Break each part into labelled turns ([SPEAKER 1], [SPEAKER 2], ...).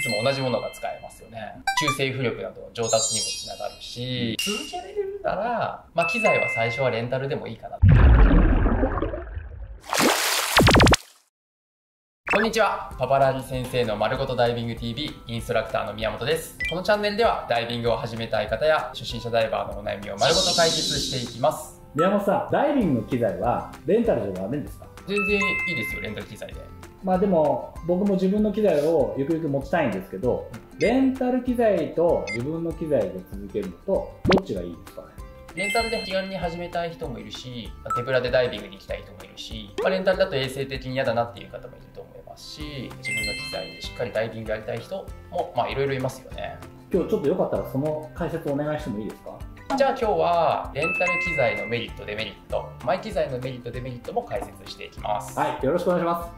[SPEAKER 1] いつも同じものが使えますよね。中性浮力などの上達にもつながるし、続けられるなら、まあ、機材は最初はレンタルでもいいかな。こんにちは。パパラリ先生の丸ごとダイビング TV インストラクターの宮本です。このチャンネルではダイビングを始めたい方や初心者ダイバーのお悩みを丸ごと解決していきます。
[SPEAKER 2] 宮本さん、ダイビングの機材はレンタルじゃダメですか？
[SPEAKER 1] 全然いいですよ、レンタル機材で。
[SPEAKER 2] まあでも、僕も自分の機材をゆくゆく持ちたいんですけど、レンタル機材と自分の機材で続けるのと、どっちがいいですかね？
[SPEAKER 1] レンタルで気軽に始めたい人もいるし、手ぶらでダイビングに行きたい人もいるし、まあ、レンタルだと衛生的に嫌だなっていう方もいると思いますし、自分の機材でしっかりダイビングやりたい人も、まあいろいろいますよね。
[SPEAKER 2] 今日ちょっとよかったらその解説お願いしてもいいですか？
[SPEAKER 1] じゃあ今日はレンタル機材のメリット、デメリット、マイ機材のメリット、デメリットも解説していきます。
[SPEAKER 2] はい、よろしくお願いします。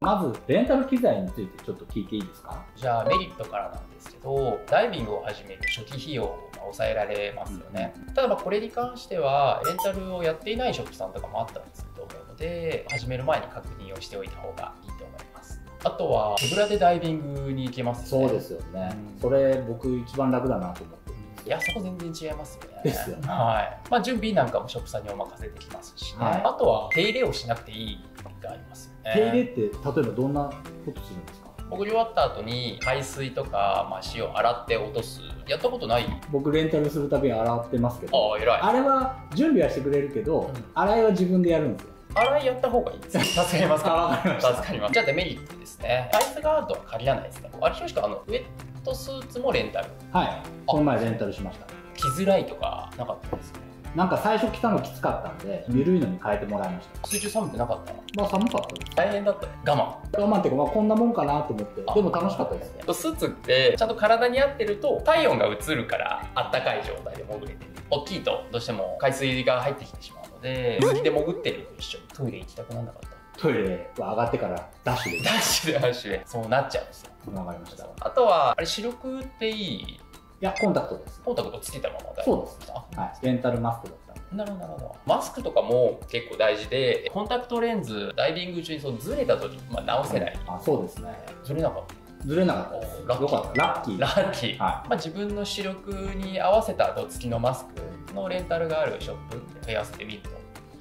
[SPEAKER 2] まず、レンタル機材についてちょっと聞いていいですか？
[SPEAKER 1] じゃあメリットからなんですけど、ダイビングを始める初期費用抑えられますよね。ただまあこれに関しては、レンタルをやっていないショップさんとかもあったりすると思うので、始める前に確認をしておいた方がいいと思います。あとは、手ぶらでダイビングに行けますよね。
[SPEAKER 2] そうですよね。
[SPEAKER 1] うん
[SPEAKER 2] それ、僕一番楽だなと思って。
[SPEAKER 1] いや、そこ全然違いますよね。
[SPEAKER 2] ですよね
[SPEAKER 1] はい。まあ、準備なんかもショップさんにお任せできますしね。
[SPEAKER 2] はい
[SPEAKER 1] あとは、手入れをしなくていいがありますよね。
[SPEAKER 2] 手入れって、例えばどんなことするんですか？
[SPEAKER 1] 潜り終わった後に海水とか、まあ、塩洗って落とす。やったことない？
[SPEAKER 2] 僕、レンタルするたびに洗ってますけど、
[SPEAKER 1] ああ、偉い。
[SPEAKER 2] あれは準備はしてくれるけど、
[SPEAKER 1] うん
[SPEAKER 2] 洗いは自分でやるんですよ。
[SPEAKER 1] 洗いやった方がいいです。助かりますか助かります。じゃあデメリットですね。ライフガードは限らないですね。あれ、正直あの、ウェットスーツもレンタル。
[SPEAKER 2] はい。この前レンタルしました。
[SPEAKER 1] 着づらいとかなかったですね。
[SPEAKER 2] なんか最初来たのきつかったんで、緩いのに変えてもらいました。
[SPEAKER 1] 水中寒くなかった
[SPEAKER 2] まあ寒かったです。
[SPEAKER 1] 大変だった。我慢。
[SPEAKER 2] 我慢っていうか、まあこんなもんかなと思って、
[SPEAKER 1] あ
[SPEAKER 2] でも楽しかったですね。
[SPEAKER 1] スーツってちゃんと体に合ってると体温が移るからあったかい状態で潜れてる大きいとどうしても海水が入ってきてしまうのでで潜ってると一緒にトイレ行きたくなんなかった
[SPEAKER 2] トイレは上がってからダッシュで
[SPEAKER 1] ダッシュでダッシュでそうなっちゃうんですよ
[SPEAKER 2] わかりました。い
[SPEAKER 1] あとはあれ視力っていい？
[SPEAKER 2] や、コンタクトです。
[SPEAKER 1] コンタクトつけたまま大
[SPEAKER 2] そうです
[SPEAKER 1] あ
[SPEAKER 2] はい。レンタルマスクだった。
[SPEAKER 1] なるほどなるほどマスクとかも結構大事でコンタクトレンズダイビング中にそうずれた時、まあ、直せない
[SPEAKER 2] あ、そうですね。
[SPEAKER 1] ずれなかっ
[SPEAKER 2] ずれなかったです。
[SPEAKER 1] おラッキー。
[SPEAKER 2] ラッキー。
[SPEAKER 1] たラッキー
[SPEAKER 2] は
[SPEAKER 1] まあ、自分の視力に合わせた後付きのマスクのレンタルがあるショップで問い合わせてみる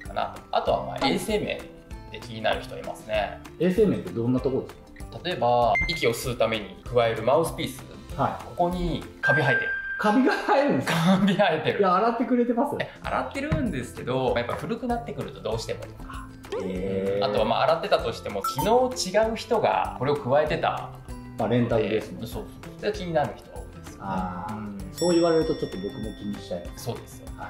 [SPEAKER 1] とかな。とあとはまあ衛生面で気になる人いますね。
[SPEAKER 2] い。衛生面ってどんなところです
[SPEAKER 1] 例えば息を吸うために加えるマウスピース。
[SPEAKER 2] かはい。
[SPEAKER 1] ここにカビ生えてる。
[SPEAKER 2] カビが生えるんですか？
[SPEAKER 1] カビ生えてる。
[SPEAKER 2] いや、洗ってくれてますよ。
[SPEAKER 1] 洗ってるんですけどやっぱ古くなってくるとどうしてもとか。あとはまあ洗ってたとしても昨日違う人がこれを加えてた。
[SPEAKER 2] まあ、レンタルですね。
[SPEAKER 1] そうそう。で気になる人が多いですよね
[SPEAKER 2] そう言われるとちょっと僕も気にしちゃいます。
[SPEAKER 1] そうですよ
[SPEAKER 2] はい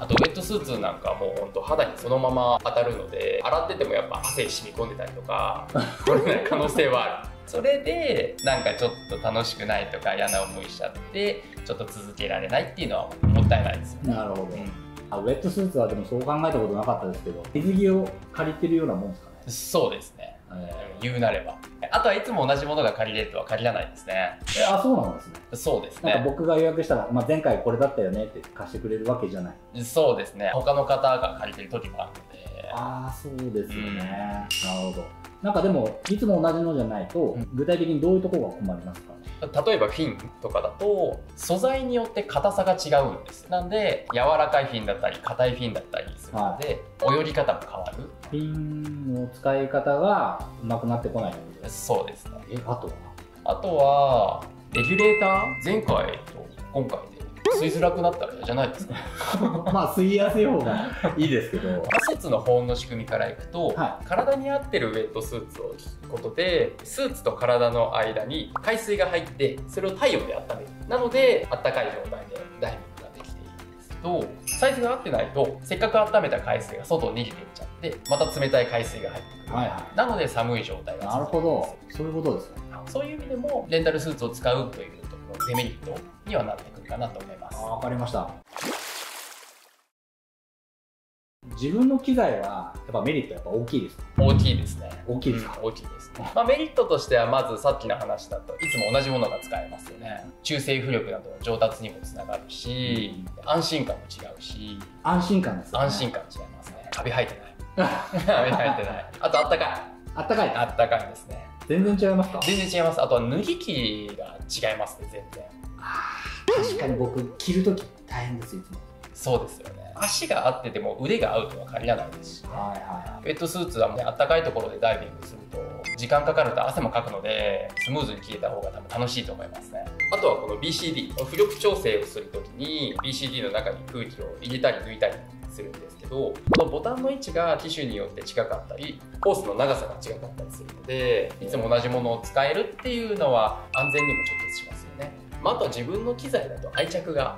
[SPEAKER 1] あとウェットスーツなんかもう本当肌にそのまま当たるので洗っててもやっぱ汗染み込んでたりとか 取れない可能性はあるそれでなんかちょっと楽しくないとか嫌な思いしちゃってちょっと続けられないっていうのはもったいないですよね、
[SPEAKER 2] なるほど。
[SPEAKER 1] うん
[SPEAKER 2] あウェットスーツはでもそう考えたことなかったですけど、水着を借りてるようなもんですかね。
[SPEAKER 1] そうですね
[SPEAKER 2] え
[SPEAKER 1] 言うなればあとはいつも同じものが借りれるとは限らないですね
[SPEAKER 2] ーえあ、そうなんですね。
[SPEAKER 1] そうですね
[SPEAKER 2] なんか僕が予約したら、まあ、前回これだったよねって貸してくれるわけじゃない。
[SPEAKER 1] そうですね他の方が借りてる時もあるので
[SPEAKER 2] ああ、そうですよね。
[SPEAKER 1] うん
[SPEAKER 2] なるほど。なんかでも、いつも同じのじゃないと、
[SPEAKER 1] うん
[SPEAKER 2] 具体的にどういうところが困りますか？ね。
[SPEAKER 1] 例えばフィンとかだと素材によって硬さが違うんです。なんで柔らかいフィンだったり硬いフィンだったりするので、泳ぎ方も変わる。
[SPEAKER 2] ピンの使い方がうまくなってこない。
[SPEAKER 1] そうですね。
[SPEAKER 2] え、あとは？
[SPEAKER 1] あとはレギュレーター？前回と今回で吸いづらくなったら嫌じゃないですか。
[SPEAKER 2] まあ、吸いやすい方がいいですけど、
[SPEAKER 1] スーツの保温の仕組みからいくと、
[SPEAKER 2] は
[SPEAKER 1] 体に合ってるウェットスーツを着ることでスーツと体の間に海水が入ってそれを体温で温める。なのであったかい状態でダイビングができているんですけどサイズが合ってないとせっかく温めた海水が外に逃げていっちゃってまた冷たい海水が入ってくる、
[SPEAKER 2] はいは
[SPEAKER 1] なので寒い状態が
[SPEAKER 2] なるほど。そういうことですね。
[SPEAKER 1] そういう意味でもレンタルスーツを使うというところデメリットにはなってくるかなと思います。
[SPEAKER 2] あわかりました。自分の機材はやっぱメリットやっぱ大きいです。か
[SPEAKER 1] 大きいですね。
[SPEAKER 2] 大きいですか、
[SPEAKER 1] うん大きいですね、まあ、メリットとしてはまずさっきの話だといつも同じものが使えますよね。中性浮力などの上達にもつながるし、安心感も違うし。
[SPEAKER 2] 安心感ですよね。
[SPEAKER 1] 安心感違いますね。カビ生えてない。カビ生えてない。あとあったかい。
[SPEAKER 2] あったかい。
[SPEAKER 1] あったかいですね
[SPEAKER 2] 全然違いますか？
[SPEAKER 1] 全然違います。あとは脱ぎ着が違いますね全然。
[SPEAKER 2] 確かに僕着るとき大変ですいつも。
[SPEAKER 1] そうですよね。足が合ってても腕が合うとは限らないですし、ね、
[SPEAKER 2] はいはい
[SPEAKER 1] ウェットスーツはねあったかいところでダイビングすると時間かかると汗もかくのでスムーズに着れた方が多分楽しいと思いますね。あとはこの BCD 浮力調整をするときに BCD の中に空気を入れたり抜いたりするんですけどこのボタンの位置が機種によって違かったりホースの長さが違かったりするのでいつも同じものを使えるっていうのは安全にも直結しますよね、まあ、あとは自分の機材だと愛着が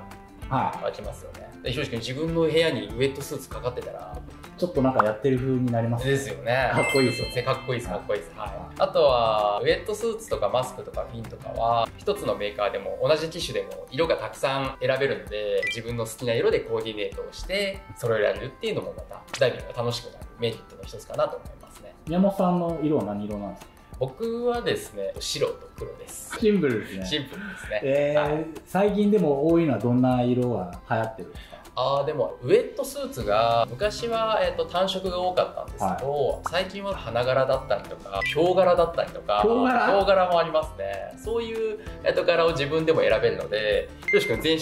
[SPEAKER 2] は
[SPEAKER 1] 湧きますよね。でひろし君自分の部屋にウェットスーツかかってたら
[SPEAKER 2] いちょっとなんかやってる風になります
[SPEAKER 1] ですよね。
[SPEAKER 2] かっこいいですよね。
[SPEAKER 1] かっこいいですかっこいいです、はい。
[SPEAKER 2] はい。
[SPEAKER 1] あとはウェットスーツとかマスクとかフィンとかは一つのメーカーでも同じ機種でも色がたくさん選べるので自分の好きな色でコーディネートをして揃えられるっていうのもまたダイビングが楽しくなるメリットの一つかなと思いますね。
[SPEAKER 2] 宮本さんの色は何色なんですか？
[SPEAKER 1] 僕はですね白と黒です。
[SPEAKER 2] シンプルですね。
[SPEAKER 1] シンプルですね。
[SPEAKER 2] えー
[SPEAKER 1] はい。
[SPEAKER 2] 最近でも多いのはどんな色が流行ってるんですか？
[SPEAKER 1] あーでもウェットスーツが昔は、えー、と単色が多かったんですけど、最近は花柄だったりとかヒョウ柄だったりとかヒョウ柄もありますね。そういう、えー、と柄を自分でも選べるのでよし君全身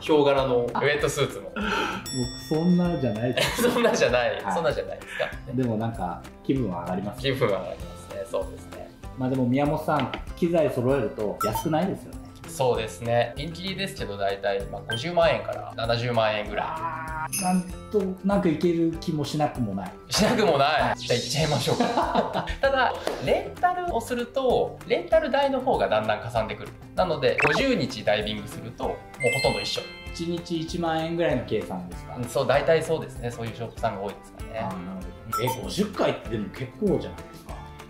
[SPEAKER 1] ヒョウ柄のウェットスーツも。
[SPEAKER 2] 僕そんなじゃないで
[SPEAKER 1] そんなじゃない、
[SPEAKER 2] はい。
[SPEAKER 1] そんなじゃないですか。
[SPEAKER 2] でもなんか気分は上がります
[SPEAKER 1] 気分は上がりますね。そうですね
[SPEAKER 2] まあでも宮本さん機材揃えると安くないですよね。
[SPEAKER 1] そうですね。ピンキリですけど大体、まあ、50万円から70万円ぐら
[SPEAKER 2] あーなんとなくいける気もしなくもない。
[SPEAKER 1] いしなくもない。じゃあ行っちゃいましょうか。ただレンタルをするとレンタル代の方がだんだんかさんでくる。なので50日ダイビングするともうほとんど一緒。
[SPEAKER 2] 1日1万円ぐらいの計算ですか、
[SPEAKER 1] うんそう大体そうですね。そういうショップさんが多いですかね。
[SPEAKER 2] え50回ってでも結構じゃないですか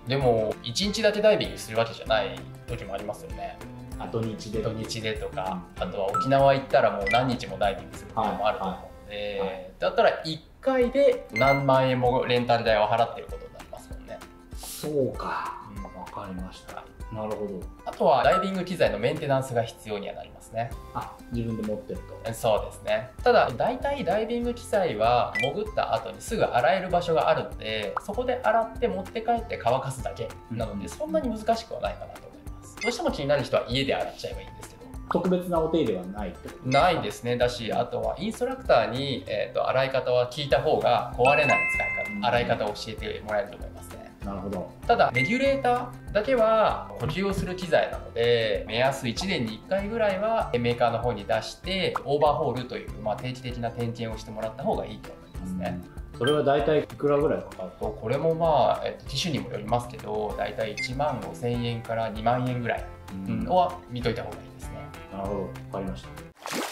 [SPEAKER 1] でも1日だけダイビングするわけじゃない時もありますよね。
[SPEAKER 2] あ土日で。
[SPEAKER 1] 土日でとかあとは沖縄行ったらもう何日もダイビングすることもあると思うので、
[SPEAKER 2] はいはい
[SPEAKER 1] だったら1回で何万円もレンタル代を払ってることになりますもんね。
[SPEAKER 2] そうか。
[SPEAKER 1] うん。
[SPEAKER 2] わかりましたなるほど。
[SPEAKER 1] あとはダイビング機材のメンテナンスが必要にはなりますね。
[SPEAKER 2] あ自分で持ってると。
[SPEAKER 1] そうですね。ただ大体ダイビング機材は潜った後にすぐ洗える場所があるのでそこで洗って持って帰って乾かすだけなのでそんなに難しくはないかなと思います。どうしても気になる人は家で洗っちゃえばいいんですけど。
[SPEAKER 2] 特別なお手入れはないってこと
[SPEAKER 1] ないですね。だしあとはインストラクターに、えー、と洗い方は聞いた方が壊れない使い
[SPEAKER 2] うん。
[SPEAKER 1] 方洗い方を教えてもらえると思いますね
[SPEAKER 2] なるほど。
[SPEAKER 1] ただレギュレーターだけは呼吸をする機材なので目安1年に1回ぐらいはメーカーの方に出してオーバーホールという、まあ、定期的な点検をしてもらった方がいいと思いますね、
[SPEAKER 2] それは大体いくらぐらいかかる？
[SPEAKER 1] とこれもまあ、えっと、機種にもよりますけど大体1万5000円から2万円ぐらい
[SPEAKER 2] うん
[SPEAKER 1] は見といた方がいいですね。
[SPEAKER 2] なるほど。わかりました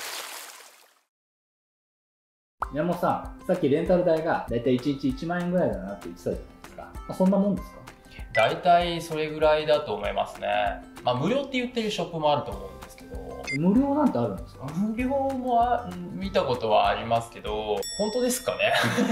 [SPEAKER 2] 宮本さんさっきレンタル代が大体1日1万円ぐらいだなって言ってたじゃないですか、まあ、そんなもんですか？
[SPEAKER 1] 大体それぐらいだと思いますね。まあ無料って言ってるショップもあると思うんですけど。
[SPEAKER 2] 無料なんてあるんですか？
[SPEAKER 1] 無料もあ見たことはありますけど本当ですかね？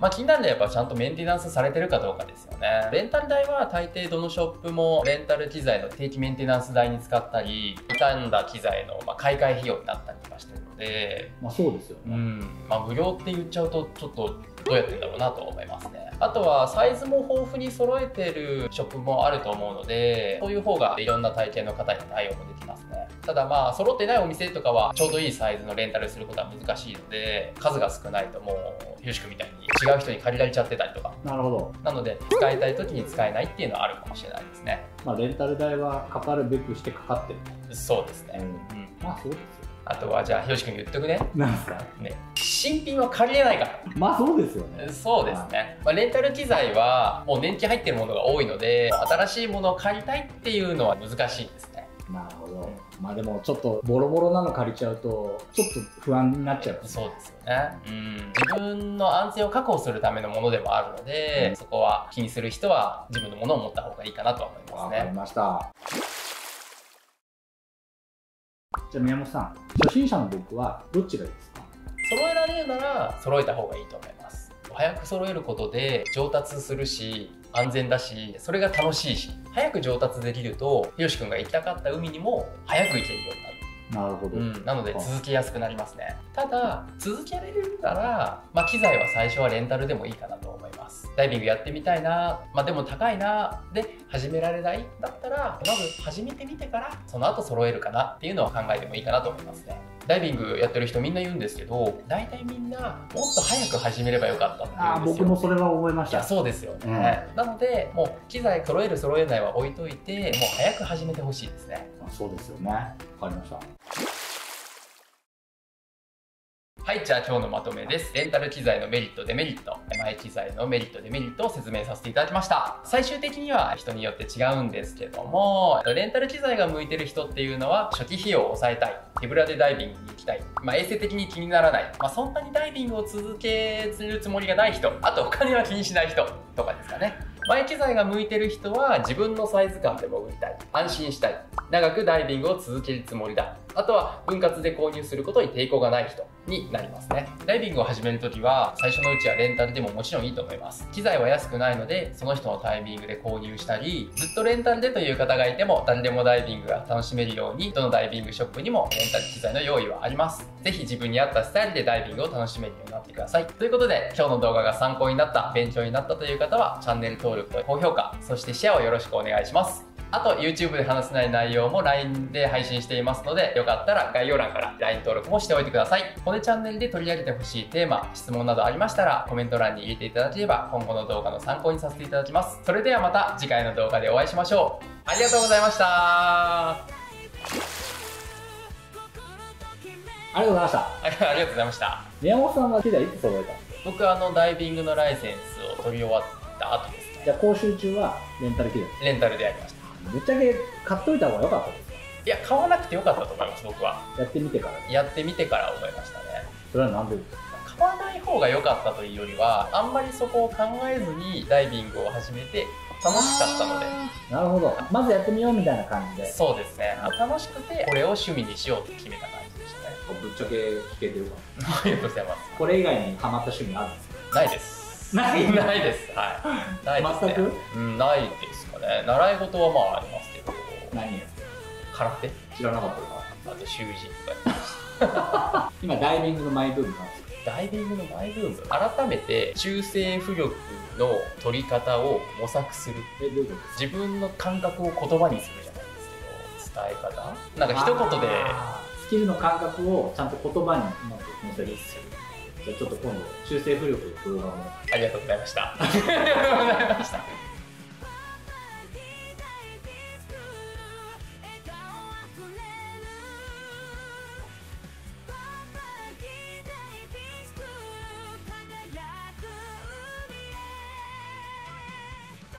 [SPEAKER 1] まあ気になるのはやっぱちゃんとメンテナンスされてるかどうかですよね。レンタル代は大抵どのショップもレンタル機材の定期メンテナンス代に使ったり傷んだ機材のまあ買い替え費用になったりとかしてで
[SPEAKER 2] まあそうですよね、
[SPEAKER 1] うん。まあ無料って言っちゃうとちょっとどうやってんだろうなと思いますね。あとはサイズも豊富に揃えてるショップもあると思うのでそういう方がいろんな体験の方に対応もできますね。ただまあ揃ってないお店とかはちょうどいいサイズのレンタルすることは難しいので数が少ないともうひろしくみたいに違う人に借りられちゃってたりとか。
[SPEAKER 2] なるほど、
[SPEAKER 1] なので使いたい時に使えないっていうのはあるかもしれないですね。
[SPEAKER 2] まあ、レンタル代はかかるべくしてかかってる
[SPEAKER 1] そうですね、
[SPEAKER 2] うん。
[SPEAKER 1] うん、
[SPEAKER 2] まあそうですよ
[SPEAKER 1] あとはじゃあひろしくん言っとくね。
[SPEAKER 2] なんですか？
[SPEAKER 1] ね新品は借りれないから。
[SPEAKER 2] まあそうですよね。
[SPEAKER 1] そうですね、まあ、レンタル機材はもう年季入ってるものが多いので新しいものを借りたいっていうのは難しいですね。
[SPEAKER 2] なるほど。まあでもちょっとボロボロなの借りちゃうとちょっと不安になっちゃう。
[SPEAKER 1] そうですよね、うん、自分の安全を確保するためのものでもあるので、
[SPEAKER 2] うん。
[SPEAKER 1] そこは気にする人は自分のものを持った方がいいかなとは思います
[SPEAKER 2] わかり
[SPEAKER 1] ね
[SPEAKER 2] ましたじゃあ宮本さん初心者の僕はどっちがいいですか？
[SPEAKER 1] 揃えられるなら揃えた方がいいと思います。早く揃えることで上達するし安全だしそれが楽しいし。早く上達できるとひろしくんが行きたかった海にも早く行けるようになる。
[SPEAKER 2] なるほど、
[SPEAKER 1] うん、なので続けやすくなりますね。ただ続けられるなら、まあ、機材は最初はレンタルでもいいかなと思います。ダイビングやってみたいなまあでも高いなで始められないだったらまず始めてみてからその後揃えるかなっていうのは考えてもいいかなと思いますねダイビングやってる人みんな言うんですけど大体みんなもっと早く始めればよかったって言
[SPEAKER 2] あ
[SPEAKER 1] うんですよ。
[SPEAKER 2] 僕もそれは思いました。
[SPEAKER 1] そうですよ。ね、なのでもう機材揃える揃えないは置いといてもう早く始めてほしいですね。
[SPEAKER 2] あそうですよね。わかりました
[SPEAKER 1] はい、じゃあ今日のまとめです。レンタル機材のメリット、デメリット、前機材のメリット、デメリットを説明させていただきました。最終的には人によって違うんですけども、レンタル機材が向いてる人っていうのは初期費用を抑えたい、手ぶらでダイビングに行きたい、まあ、衛生的に気にならない、まあ、そんなにダイビングを続けるつもりがない人、あとお金は気にしない人。とかですかね。前機材が向いてる人は自分のサイズ感で潜りたい。安心したい。長くダイビングを続けるつもりだ。あとは分割で購入することに抵抗がない人になりますね。ダイビングを始めるときは最初のうちはレンタルでももちろんいいと思います。機材は安くないのでその人のタイミングで購入したりずっとレンタルでという方がいても誰でもダイビングが楽しめるようにどのダイビングショップにもレンタル機材の用意はあります。ぜひ自分に合ったスタイルでダイビングを楽しめるようになってください。ということで今日の動画が参考になった勉強になったという方はチャンネル登録と高評価そしてシェアをよろしくお願いします。あと YouTube で話せない内容も LINE で配信していますのでよかったら概要欄から LINE 登録もしておいてください。このチャンネルで取り上げてほしいテーマ質問などありましたらコメント欄に入れていただければ今後の動画の参考にさせていただきます。それではまた次回の動画でお会いしましょう。ありがとうございました。
[SPEAKER 2] ありがとうございました。
[SPEAKER 1] ありがとうございました。
[SPEAKER 2] 宮本さんは機材いつ揃えた
[SPEAKER 1] 僕はあのダイビングのライセンスを取り終わった後ですね。
[SPEAKER 2] じゃあ講習中はレンタル機材
[SPEAKER 1] レンタルでやりました
[SPEAKER 2] ぶっちゃけ買っといた方が良かったですか？
[SPEAKER 1] いや買わなくてよかったと思います僕は。
[SPEAKER 2] やってみてから
[SPEAKER 1] やってみてから思いましたね。
[SPEAKER 2] それはなんでですか？
[SPEAKER 1] 買わない方が良かったというよりはあんまりそこを考えずにダイビングを始めて楽しかったので。
[SPEAKER 2] なるほど。まずやってみようみたいな感じで。
[SPEAKER 1] そうですね。楽しくてこれを趣味にしようって決めた感じでしたね。
[SPEAKER 2] ぶっちゃけ聞けてるか
[SPEAKER 1] ありがとうございます。
[SPEAKER 2] これ以外にハマった趣味あるんですか？
[SPEAKER 1] ないです
[SPEAKER 2] ない
[SPEAKER 1] ないです。はい。ないですね。
[SPEAKER 2] 全く？
[SPEAKER 1] うんないですかね。習い事はまあありますけど。
[SPEAKER 2] 何や
[SPEAKER 1] 空手？
[SPEAKER 2] 知らなかったか
[SPEAKER 1] あと習字とか
[SPEAKER 2] 今ダイビングのマイブームなんですよ
[SPEAKER 1] ダイビングのマイブーム？改めて中性浮力の取り方を模索する。
[SPEAKER 2] えどういうこと
[SPEAKER 1] 自分の感覚を言葉にするじゃないですけど伝え方？なんか一言で。
[SPEAKER 2] スキルの感覚をちゃんと言葉にうまく載せるじゃあちょっと今度中性浮力の動画も
[SPEAKER 1] ありがとうございましたありがとうございました